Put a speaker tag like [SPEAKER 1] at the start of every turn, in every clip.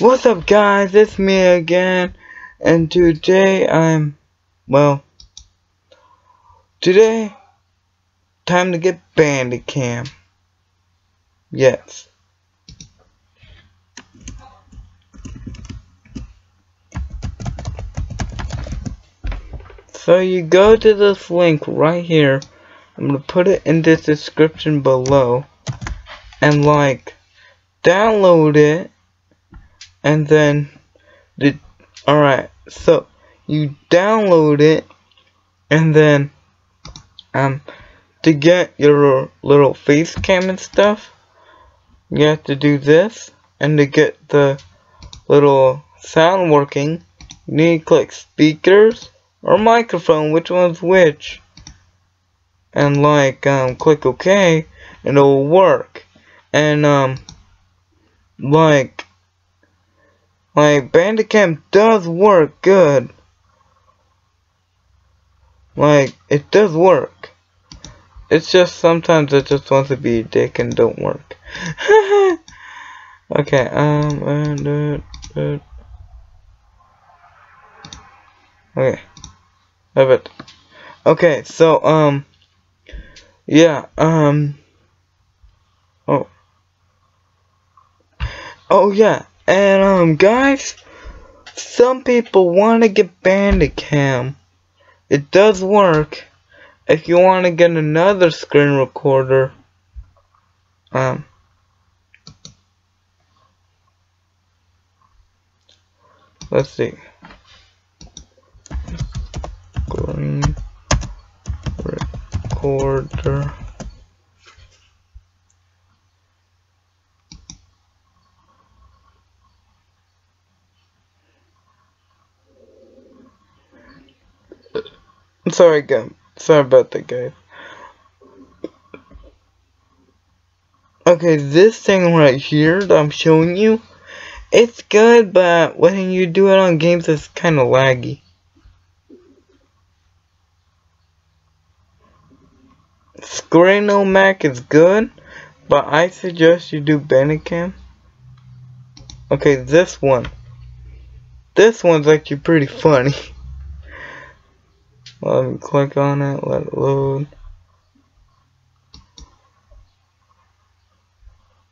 [SPEAKER 1] What's up guys, it's me again, and today I'm, well, today, time to get Bandicam. Yes. So you go to this link right here, I'm gonna put it in the description below, and like, download it, and then the alright so you download it and then um to get your little face cam and stuff you have to do this and to get the little sound working you need to click speakers or microphone which one's which. And like um click OK and it'll work. And um like like, Bandicam does work good. Like, it does work. It's just sometimes it just wants to be a dick and don't work. okay, um, and, uh, uh, okay. Have it. Okay, so, um, yeah, um, oh. Oh, yeah, and um guys, some people want to get Bandicam. It does work. If you want to get another screen recorder, um let's see. Screen recorder. Sorry again. Sorry about that, guys. Okay, this thing right here that I'm showing you, it's good, but when you do it on games, it's kind of laggy. Screeno-Mac is good, but I suggest you do Bandicam. Okay, this one. This one's actually pretty funny. Me click on it, let it load.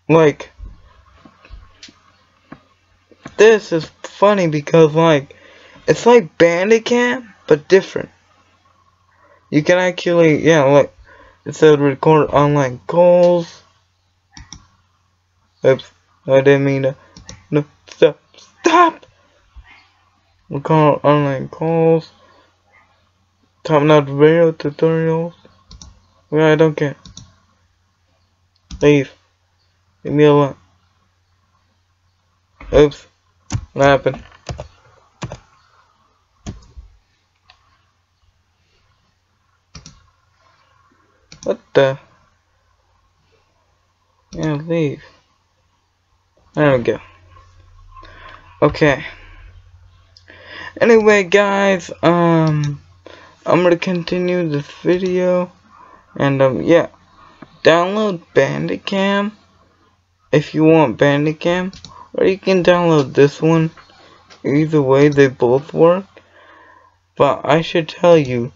[SPEAKER 1] Like, this is funny because, like, it's like Bandicam, but different. You can actually, yeah, like, it said record online calls. Oops, I didn't mean to. No, stop, stop! Record online calls. Top notch video tutorials. Yeah, I don't care. Leave. Leave me alone. Oops. What happened? What the? Yeah, leave. There we go. Okay. Anyway, guys, um... I'm gonna continue this video and um yeah. Download Bandicam if you want Bandicam or you can download this one. Either way they both work. But I should tell you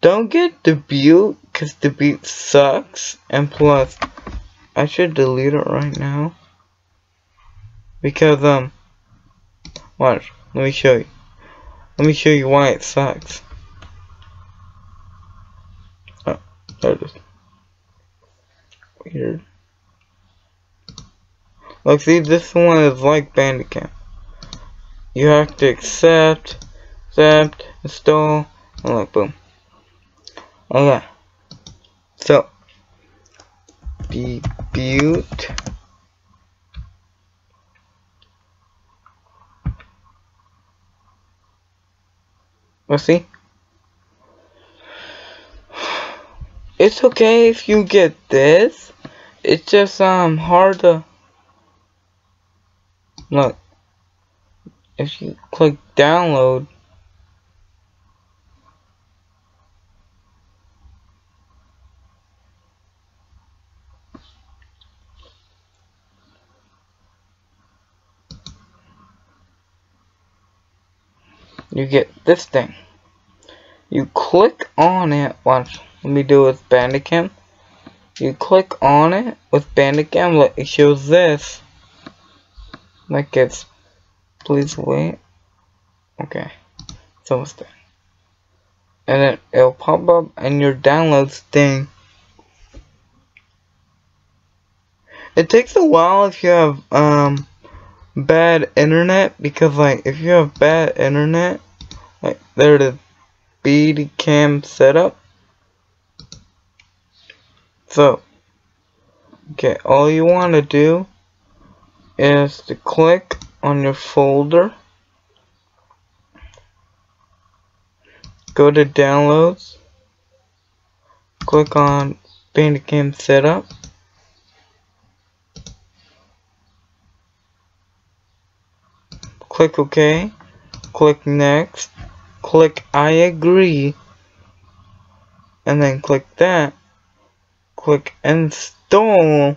[SPEAKER 1] don't get the Debut because the beat sucks. And plus I should delete it right now. Because um watch let me show you let me show you why it sucks Oh, There it is. Weird. Look, see, this one is like Bandicam. You have to accept, accept, install, and like, boom. Okay. So, debut. Let's see. it's okay if you get this. It's just um hard to look. If you click download you get this thing. You click on it, watch, let me do it with Bandicam. You click on it with Bandicam, like it shows this. Like it's, please wait. Okay, it's almost there. And then it'll pop up in your downloads thing. It takes a while if you have, um, bad internet because like if you have bad internet like there the cam setup so okay all you want to do is to click on your folder. Go to downloads. Click on Bandicam setup click OK, click next, click I agree, and then click that, click install,